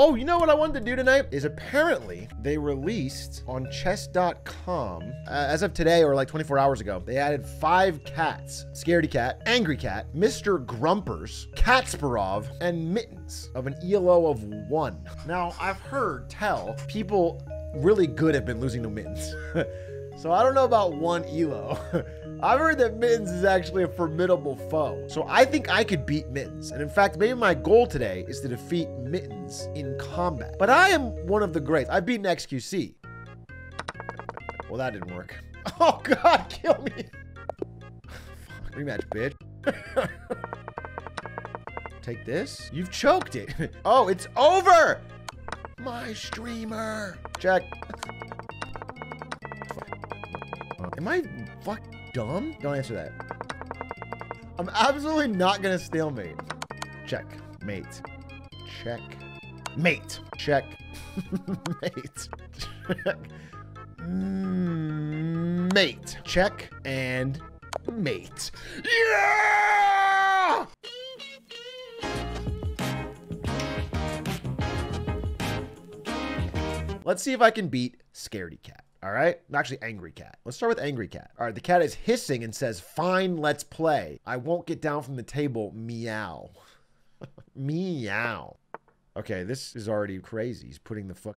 Oh, you know what I wanted to do tonight? Is apparently they released on chess.com, uh, as of today or like 24 hours ago, they added five cats Scaredy Cat, Angry Cat, Mr. Grumpers, Catspurrov, and Mittens of an ELO of one. Now, I've heard tell people really good have been losing to Mittens. so I don't know about one ELO. I've heard that Mittens is actually a formidable foe. So I think I could beat Mittens. And in fact, maybe my goal today is to defeat Mittens in combat. But I am one of the greats. I've beaten XQC. Well, that didn't work. Oh, God, kill me. Fuck, rematch, bitch. Take this. You've choked it. oh, it's over. My streamer. Check. Am I fuck dumb? Don't answer that. I'm absolutely not gonna stalemate. Check. Mate. Check. Mate. Check. Mate. Check. Mm, mate. Check and mate. Yeah! Let's see if I can beat Scaredy Cat. All right. Actually, Angry Cat. Let's start with Angry Cat. All right. The cat is hissing and says, Fine, let's play. I won't get down from the table. Meow. Meow. Okay. This is already crazy. He's putting the fuck.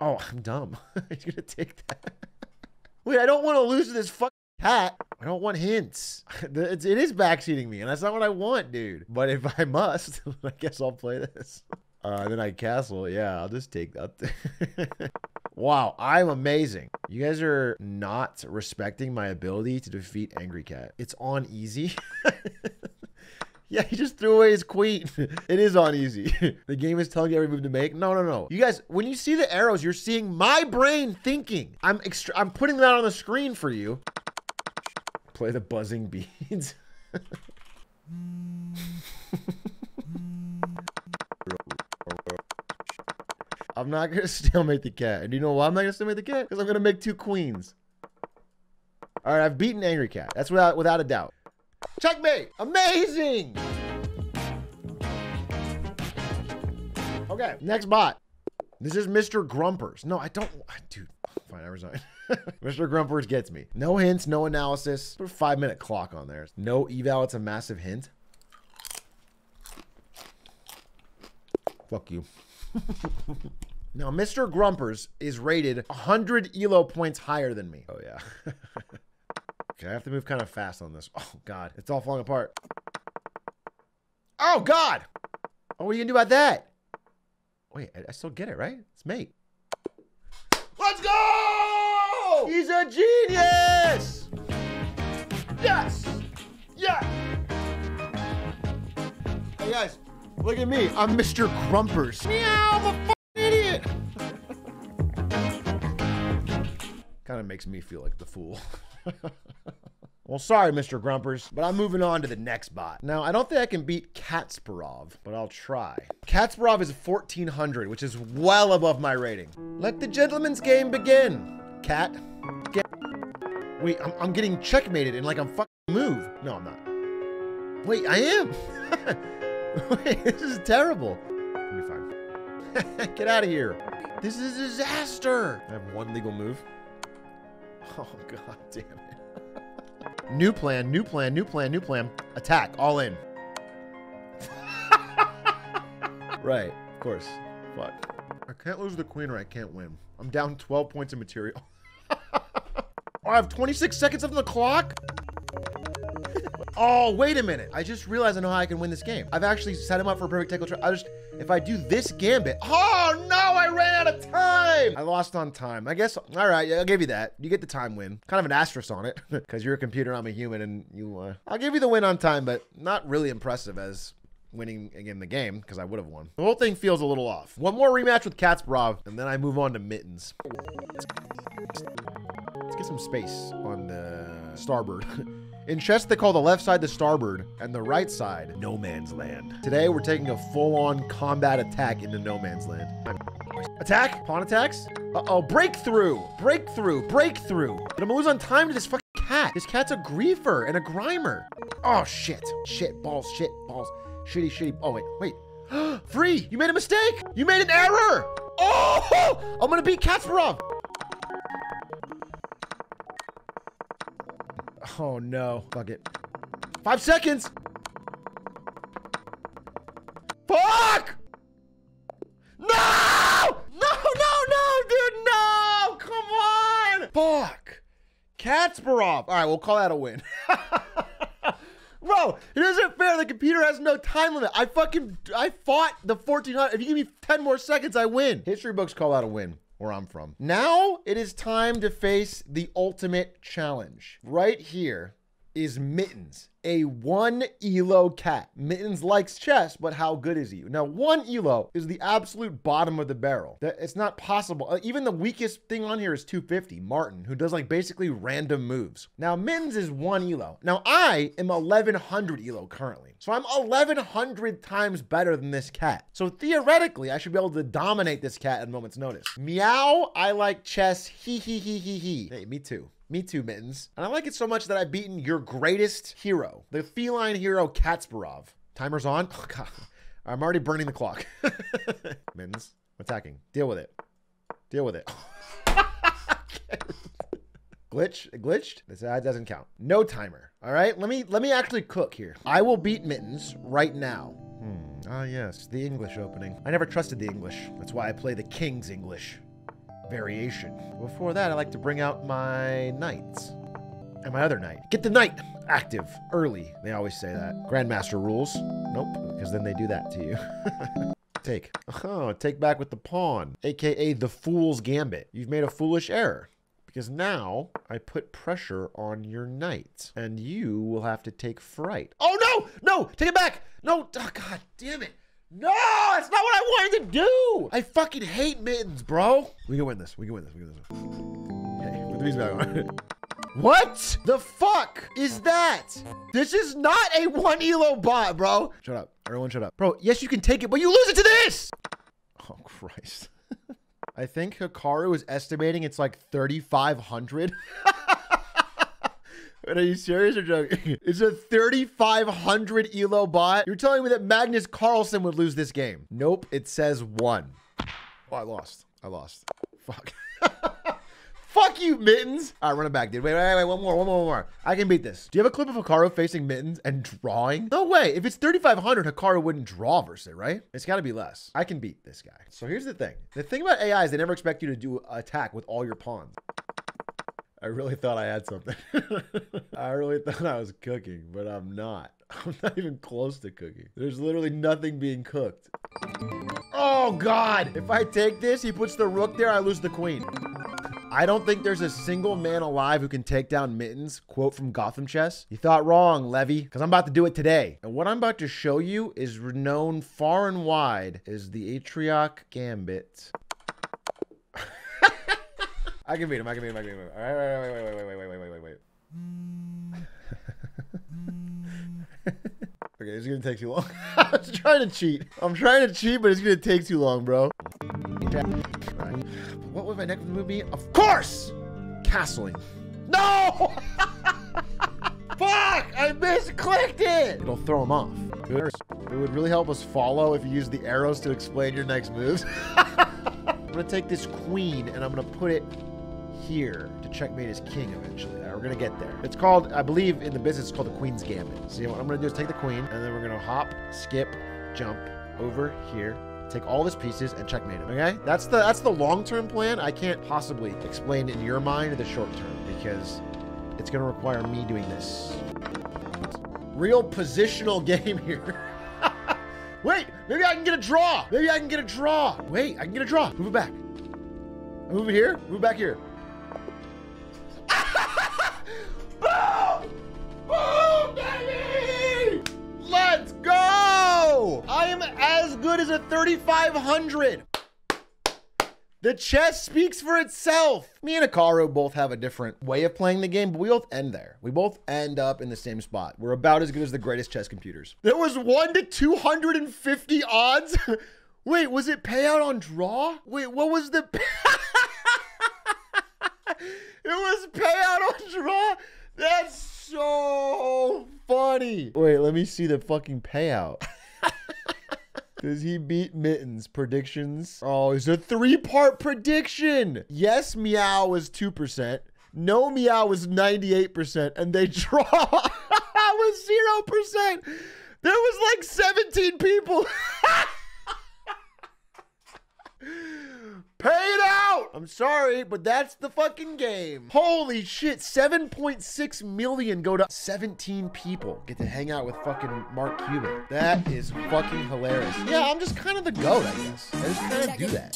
Oh, I'm dumb. He's going to take that. Wait, I don't want to lose this fuck cat. I don't want hints. It's, it is backseating me, and that's not what I want, dude. But if I must, I guess I'll play this. Uh, then I castle. Yeah, I'll just take that. Wow, I'm amazing. You guys are not respecting my ability to defeat Angry Cat. It's on easy. yeah, he just threw away his queen. it is on easy. the game is telling you every move to make. No, no, no. You guys, when you see the arrows, you're seeing my brain thinking. I'm extra. I'm putting that on the screen for you. Play the buzzing beads. I'm not gonna stalemate the cat. And you know why I'm not gonna stalemate the cat? Because I'm gonna make two queens. All right, I've beaten Angry Cat. That's without without a doubt. Checkmate! Amazing! Okay, next bot. This is Mr. Grumpers. No, I don't. Dude, fine, I resign. Mr. Grumpers gets me. No hints, no analysis. Put a five minute clock on there. No eval, it's a massive hint. Fuck you. now, Mr. Grumpers is rated 100 ELO points higher than me. Oh, yeah. okay, I have to move kind of fast on this. Oh, God. It's all falling apart. Oh, God. Oh, what are you going to do about that? Wait, I, I still get it, right? It's mate. Let's go! He's a genius! Yes! Yeah! Hey, guys. Look at me. I'm Mr. Grumpers. Meow, of makes me feel like the fool. well, sorry, Mr. Grumpers, but I'm moving on to the next bot. Now, I don't think I can beat Catspurrov, but I'll try. Catspurrov is 1400, which is well above my rating. Let the gentleman's game begin. Cat. Get. Wait, I'm, I'm getting checkmated and like I'm fucking move. No, I'm not. Wait, I am. Wait, this is terrible. Get out of here. This is a disaster. I have one legal move. Oh, god damn it. new plan, new plan, new plan, new plan. Attack, all in. right, of course. Fuck. I can't lose the queen or I can't win. I'm down 12 points of material. oh, I have 26 seconds on the clock? Oh, wait a minute. I just realized I know how I can win this game. I've actually set him up for a perfect technical try. I just, if I do this gambit. Oh, no, ran out of time. I lost on time. I guess, all right, I'll give you that. You get the time win. Kind of an asterisk on it because you're a computer, I'm a human, and you, uh, I'll give you the win on time, but not really impressive as winning again the game because I would have won. The whole thing feels a little off. One more rematch with Catspurrov, and then I move on to Mittens. Let's get some space on the starboard. In chess, they call the left side the starboard and the right side no man's land. Today, we're taking a full-on combat attack into no man's land. Attack? Pawn attacks? Uh-oh, breakthrough! Breakthrough! Breakthrough! But I'm gonna lose on time to this fucking cat. This cat's a griefer and a grimer. Oh, shit. Shit, balls, shit, balls. Shitty, shitty. Oh, wait, wait. Free! You made a mistake! You made an error! Oh! I'm gonna beat Kasparov! Oh no. Fuck it. Five seconds! Fuck! No! No, no, no, dude, no! Come on! Fuck! Kasparov. All right, we'll call that a win. Bro, it isn't fair. The computer has no time limit. I fucking, I fought the 1400. If you give me 10 more seconds, I win. History books call that a win where I'm from. Now it is time to face the ultimate challenge. Right here is Mittens, a one elo cat. Mittens likes chess, but how good is he? Now, one elo is the absolute bottom of the barrel. It's not possible. Uh, even the weakest thing on here is 250, Martin, who does like basically random moves. Now, Mittens is one elo. Now, I am 1100 elo currently. So I'm 1100 times better than this cat. So theoretically, I should be able to dominate this cat at a moment's notice. Meow, I like chess. He he he he he. Hey, me too. Me too, Mittens. And I like it so much that I've beaten your greatest hero, the feline hero Kasparov. Timer's on. Oh, God. I'm already burning the clock. Mittens, attacking. Deal with it. Deal with it. Glitch, it glitched. That doesn't count. No timer. All right, let me let me actually cook here. I will beat Mittens right now. Hmm. Ah, yes, the English opening. I never trusted the English. That's why I play the King's English variation. Before that, I like to bring out my knights. And my other knight. Get the knight active early. They always say that. Grandmaster rules. Nope, because then they do that to you. take. Oh, take back with the pawn, aka the fool's gambit. You've made a foolish error. Because now I put pressure on your knight, and you will have to take fright. Oh no! No! Take it back! No! Oh, God damn it! No, that's not what I wanted to do. I fucking hate mittens, bro. We can win this. We can win this. We can win this. Okay, put the music back on. what the fuck is that? This is not a one elo bot, bro. Shut up. Everyone shut up. Bro, yes, you can take it, but you lose it to this. Oh, Christ. I think Hikaru is estimating it's like 3,500. Are you serious or joking? It's a 3,500 elo bot. You're telling me that Magnus Carlsen would lose this game? Nope. It says one. Oh, I lost. I lost. Fuck. Fuck you, Mittens. All right, run it back, dude. Wait, wait, wait. One more, one more, one more. I can beat this. Do you have a clip of Hikaru facing Mittens and drawing? No way. If it's 3,500, Hikaru wouldn't draw versus it, right? It's got to be less. I can beat this guy. So here's the thing. The thing about AI is they never expect you to do attack with all your pawns. I really thought I had something. I really thought I was cooking, but I'm not. I'm not even close to cooking. There's literally nothing being cooked. Oh, God. If I take this, he puts the rook there, I lose the queen. I don't think there's a single man alive who can take down Mittens. Quote from Gotham Chess. You thought wrong, Levy, because I'm about to do it today. And what I'm about to show you is known far and wide as the Atrioc Gambit. I can beat him. I can beat him. I can beat him. All right, wait, wait, wait, wait, wait, wait, wait, wait, wait, wait. okay, is gonna take too long. I was trying to cheat. I'm trying to cheat, but it's gonna take too long, bro. What would my next move be? Of course, castling. No! Fuck! I misclicked it. It'll throw him off. It would really help us follow if you use the arrows to explain your next moves. I'm gonna take this queen and I'm gonna put it here to checkmate his king eventually. Right, we're gonna get there. It's called, I believe in the business, it's called the Queen's Gambit. See, what I'm gonna do is take the queen, and then we're gonna hop, skip, jump over here, take all his pieces and checkmate him. Okay, that's the that's the long-term plan. I can't possibly explain in your mind the short term because it's gonna require me doing this. Real positional game here. Wait, maybe I can get a draw. Maybe I can get a draw. Wait, I can get a draw. Move it back. Move it here. Move it back here. A 3,500. The chess speaks for itself. Me and Hikaru both have a different way of playing the game, but we both end there. We both end up in the same spot. We're about as good as the greatest chess computers. There was 1 to 250 odds. Wait, was it payout on draw? Wait, what was the... it was payout on draw? That's so funny. Wait, let me see the fucking payout. Does he beat Mittens? Predictions. Oh, it's a three part prediction. Yes, Meow was 2%. No, Meow was 98%. And they draw was 0%. There was like 17 people. Paid out! I'm sorry, but that's the fucking game. Holy shit, 7.6 million go to 17 people. Get to hang out with fucking Mark Cuban. That is fucking hilarious. Yeah, I'm just kind of the goat, I guess. I just kind of do that.